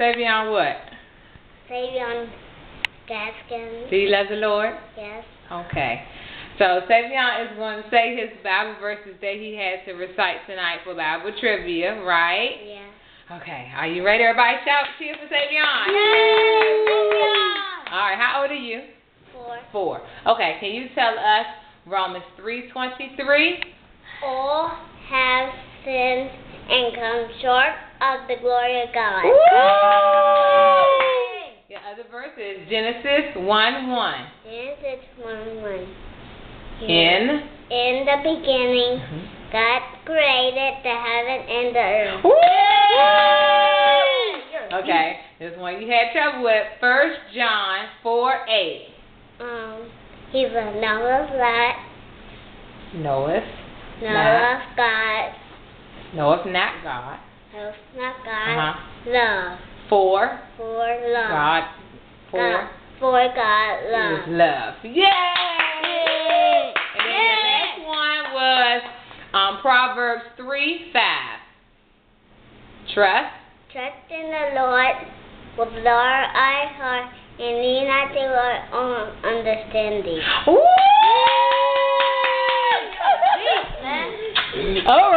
Savion what? Savion Gaskins. Do you love the Lord? Yes. Okay. So Savion is going to say his Bible verses that he had to recite tonight for Bible trivia, right? Yeah. Okay. Are you ready? Everybody shout cheer for Savion. Yay! Savion! All right. How old are you? Four. Four. Okay. Can you tell us Romans 3.23? All have sinned and come short of the glory of God. Woo! The other verse is Genesis 1 1. Genesis 1 1. In. In the beginning, God created the heaven and the earth. Woo! Okay, this one you had trouble with. First John 4 8. Um, he was Noah's lot, Knoweth. Noah's God, Knoweth not God. Not God, Uh-huh. love, For for love. God. For God, for God, is love. love. Yay! And then the next one was um, Proverbs 3 5. Trust. Trust in the Lord with all our heart and lean not to our own understanding. Woo! All